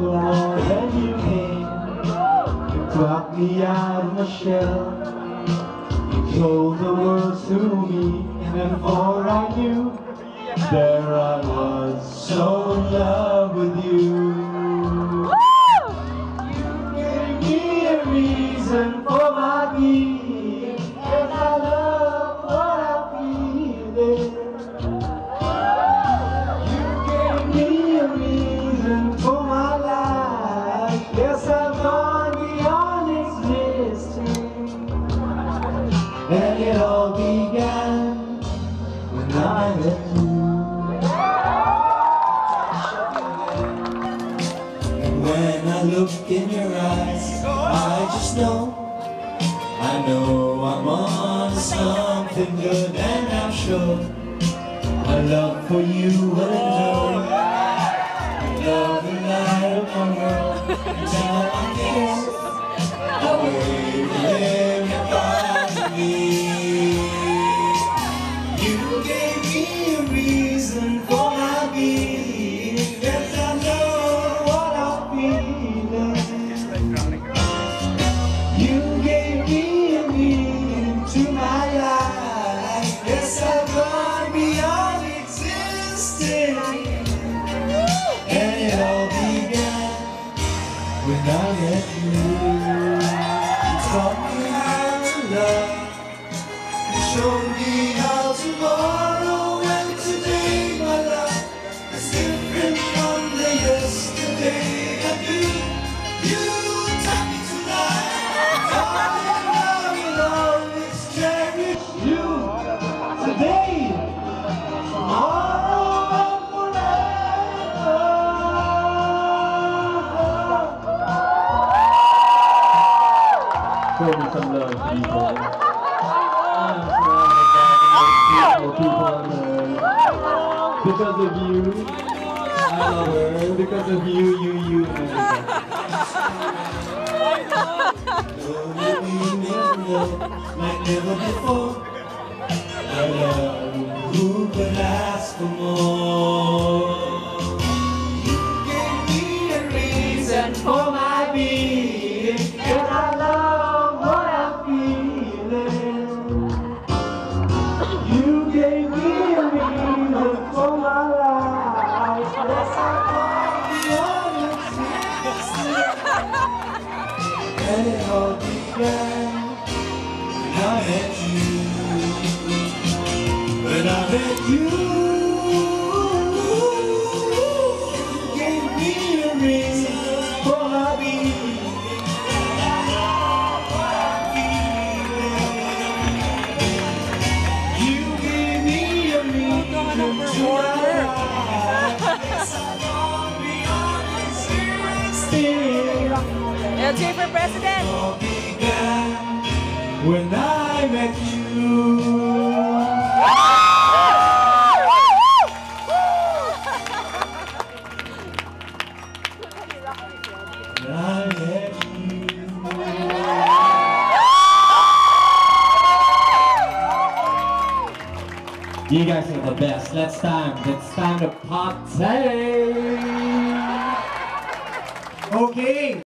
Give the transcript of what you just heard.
loud you. came, You brought me out of my shell You told the world to me And before I knew There I was so in love it all began when I met you And when I look in your eyes I just know I know I'm on something good and I'm sure My love for you will endure Love the light of my world Until I kiss The you You taught me how to love. You showed me how Show me some love, people. Ah, Beautiful people on earth. Because of you, I love her. Because of you, you, you, Like never before, I love um, who could ask for more. When I met you. When I met you, you gave me a reason for my being. You gave me a reason to life. Still, LJ for president. When I met you. When I met you. You guys are the best. Let's time. It's time to party. Okay.